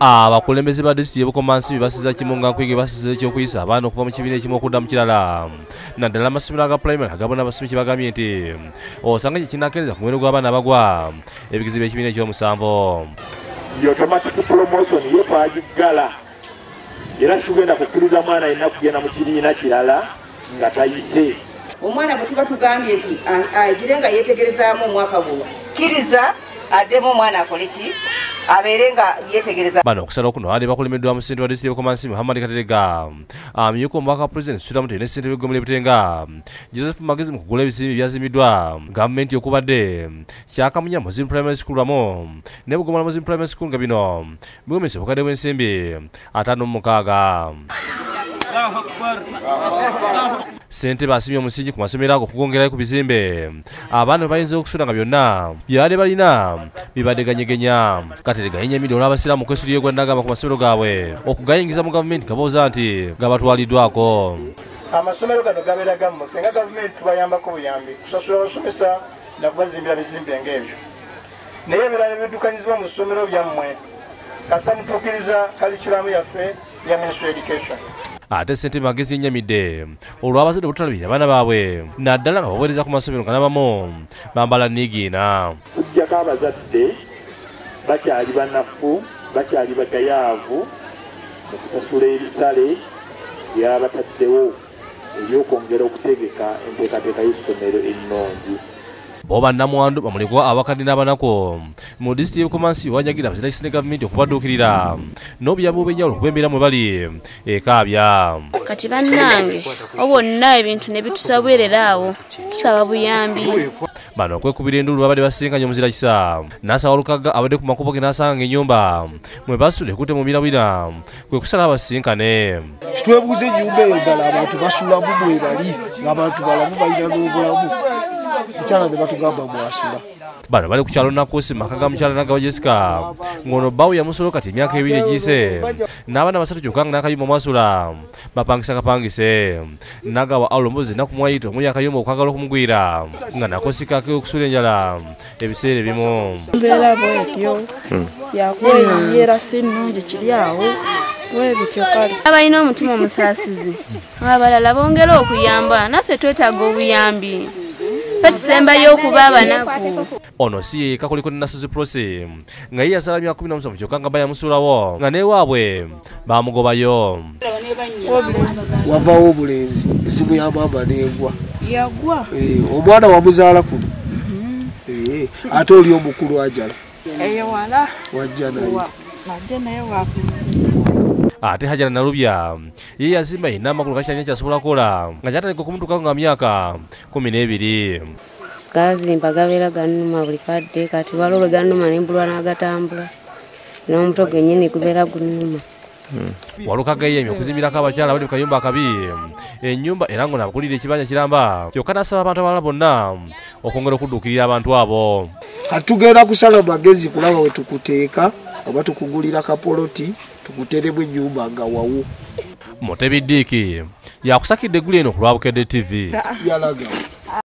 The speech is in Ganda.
abakulembeze ba disitulikiti y'ebukomansi basiza kimunga nkwige basiza ekyokuyisa abaana okuva mu kibiina ekimu okudda mu kirala. Naddala amasomero aga pulayimale agabona abasomyi kibagambye nti osanga kyekinakendeeza ku muwendo gw'abaana abagwa. Ebigizi by'ekibiina ekyomusanvu. Automatic promotion yo twagiggala era sigenda kukkiriza mwana yenna kugenda mu kibiina kirala nga tayise. Omwana bwe tuba tugambye nti agire nga yeetegerezaamu omwaka guno. Kkiriza addemu omwana akole ki? Abeere nga yeetegereza. Bano okusala okuno baali bakulembeddwa mu ssente wa disitulikiti y'ebukomansi muhammad katerega amyuka omubaka wa pulezidenti sutamuti ne ssente w'eggomero ebutenga joseph magezi mu kugula ebizimbe ebyazimbiddwa gavumenti okubadde kyakamunya muzimu primary school lwamu ne bugomala muzimu primary school nga bino biwomesa obukadde bw'ensimbi ataano mu mukaaga ssente basimye omusingi ku masomero ago okugongerayo ku bizimbe. Abaana bayinza okusula nga byonna byebaali balina bibadde ganyegenya katerega yenyamidde olw'abasiraamu kwesulire gwa nagamba ku masomero gaabwe. Okugayingiza mu gavumenti kabooza nti gabatwaliddwako amasomero gano gabeera gamu senga gavumenti tubayambako buyambi kusasula abasomesa nakubazimbira bizimbe ng'ebyo. Naye ebirala ebiddukanyizibwa mu ssomero lyammwe kasa mutuukiriza kalikiramu yaffe ya ministry education ate ssente magezi yenyamidde olw'abazadde obutalabirira abaana baabwe naddala nga baweereza ku masomero nga n'abamu bambala niigiina kugjako abazadde bakyali banafu bakyali bagayaavu mu kusasula ebisale byabataddewo ebyokwongera okutegeka enteekateeka y'essomero ennungi bo bannamwandu bamulekwa abakadde n'abanako. Mu disitulikiti y'ebukomansi wajagira abazira kisene gavumenti okubadduukirira n'obuyambi obw'enjawulo okuba mwe bali. Ekaabya kati bannange obwonna ebintu ne bitusabwerera awo tusaba buyambi. Bano okwekubira endulu babadde basinkanye omuzira kisa. N'asaba lukaga abadde ku makubo ge n'asanga ng'ennyumba. Mwe basula ekute mu birabira kwe kusala abasinkane. Twebuuza ennyumba eyo ddala abantu basulamu bwe bali ng'abantu balamu balina n'obulamu mukyala ne batugamba mwasula bano bali ku kyalo nakusi maka ga mukyala nagawa jessica ng'ono bawo yamusolo kati emyaka ebiri egiyise. N'abaana basatu kyokka nga n'akayumba mwasula bapangisa kapangise nagawa awulo mbuzi ennaku mwayita omuli akayumba okwagala okumugwira nga nakosikako okusula enjala ebiseera ebimu. Mbeera bwetyo yakweyongera si nnungi kiri awo bwebityo kale. Abalina omutima omusaasizi abalala bongere okuyamba naffe twetaaga obuyambi fe tusembayo okuba abanaku ono si yeka kuliko ne nasuzi prosi nga ye yasala myaka kumi namusanvu kyokka nga bayamusulawo nga newaabwe bamugobayo wavaawo obulenzi esimu ya maama n'egwa. Yagwa? Omwana wamuzaala kuno. Eh, ate oli omukulu ajala. Eyewala wajja naye. Nadde naye waku ate hajara nalubya ye yazimba yina amakulu kakyalina kyasobola kukola nga kyatandika okumutukako nga myaka kumi n'ebiri gazimba gabeera ganuma buli kadde kati waliwo lwe ganuma nembulwa n'agatambula n'omuto gwennyini gubeera gunuma walukaga yeyamye okuzimbirako abakyala bali mu kayumba akabi ennyumba era ngo nabakulira ekibanja kiramba kyokka n'asaba abantu abalala bonna okwongera okudduukirira abantu abo. Kati tugenda kusala magezi kulaba we tukuteeka oba tukugulira kapoloti tukuteremu ennyumba nga wawu mutebi diiki yakusakidde eggulu eno ku lwabukedde tv yalagawo